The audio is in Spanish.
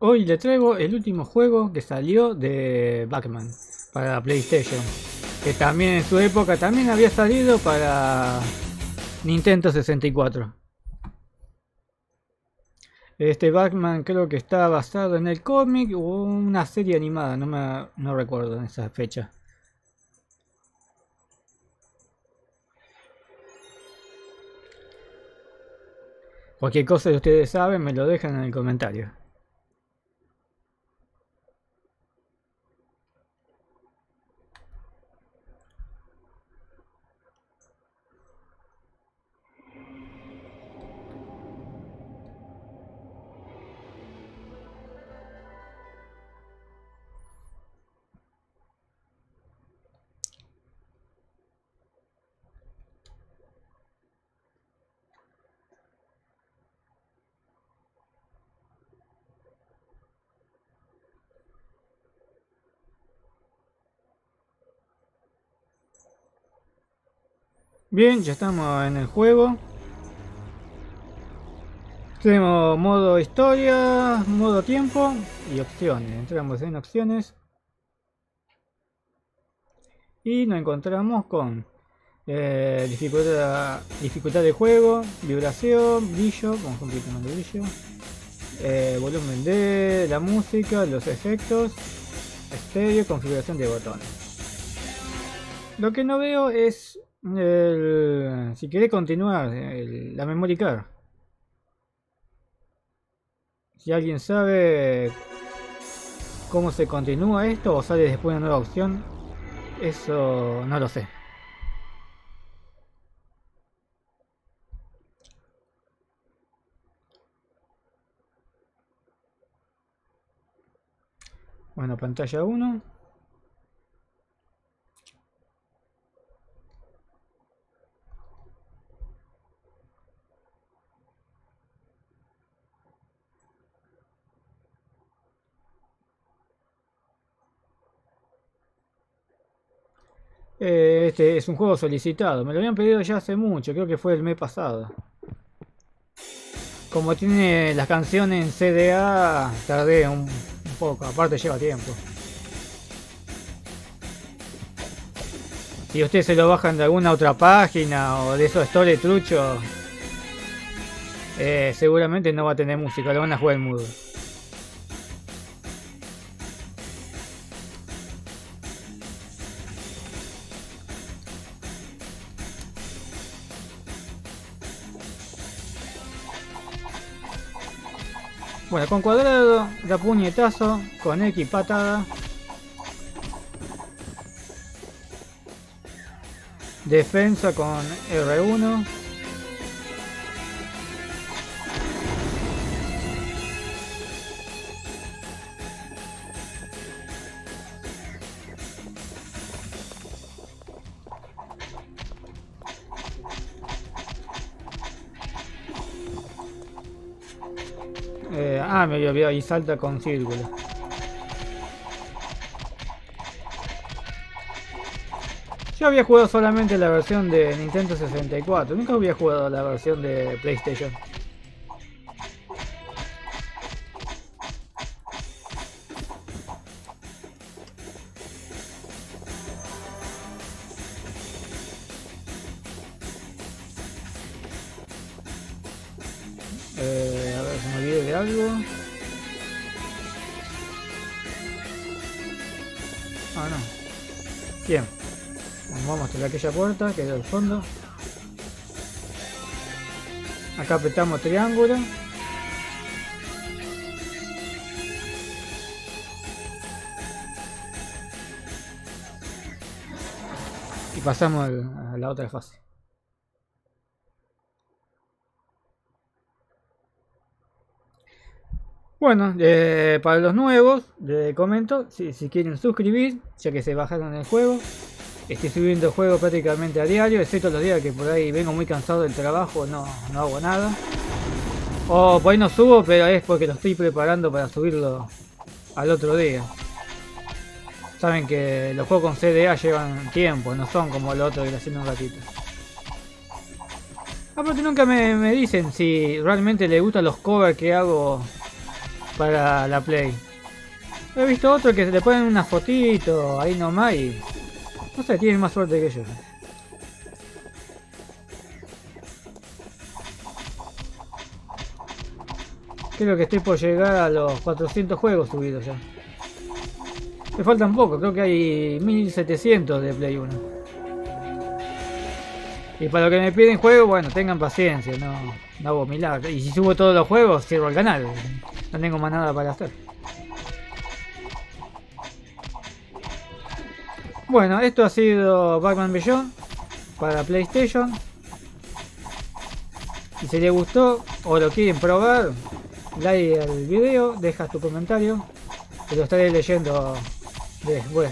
Hoy le traigo el último juego que salió de Batman para PlayStation. Que también en su época también había salido para Nintendo 64. Este Batman creo que está basado en el cómic o una serie animada, no me no recuerdo en esa fecha. Cualquier cosa que ustedes saben me lo dejan en el comentario. Bien, ya estamos en el juego. Tenemos modo historia, modo tiempo y opciones. Entramos en opciones. Y nos encontramos con eh, dificultad, de juego, vibración, brillo, de brillo, eh, volumen de la música, los efectos, estéreo, configuración de botones. Lo que no veo es si quiere continuar, la memory card. Si alguien sabe cómo se continúa esto o sale después una nueva opción, eso no lo sé. Bueno, pantalla 1. Eh, este es un juego solicitado. Me lo habían pedido ya hace mucho, creo que fue el mes pasado. Como tiene las canciones en CDA, tardé un, poco, aparte lleva tiempo. Si ustedes se lo bajan de alguna otra página o de esos store truchos, eh, seguramente no va a tener música, lo van a jugar en mudo. Bueno, con cuadrado da puñetazo, con X patada. Defensa con R1. Ah, me había y salta con círculo. Yo había jugado solamente la versión de Nintendo 64, nunca había jugado la versión de PlayStation. Aquella puerta que es al fondo. Acá apretamos triángulo. Y pasamos a la otra fase. Bueno, eh, para los nuevos, les comento, si, quieren suscribir, ya que se bajaron el juego, Estoy subiendo juego prácticamente a diario, excepto los días que por ahí vengo muy cansado del trabajo, no, no hago nada. O por ahí no subo, pero es porque lo estoy preparando para subirlo al otro día. Saben que los juegos con CDA llevan tiempo, no son como los otros que lo hacen un ratito. Aparte nunca me, me, dicen si realmente les gustan los covers que hago para la Play. He visto otro que le ponen una fotito ahí nomás y... No sé, tienen más suerte que yo. Creo que estoy por llegar a los 400 juegos subidos ya. Me faltan poco, creo que hay 1700 de Play 1. Y para lo que me piden juego, bueno, tengan paciencia, no, no hago milagros. Y si subo todos los juegos, cierro el canal. No tengo más nada para hacer. Bueno, esto ha sido Batman Beyond para PlayStation. Y si les gustó o lo quieren probar, like al video, deja tu comentario. Te lo estaré leyendo después.